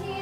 here.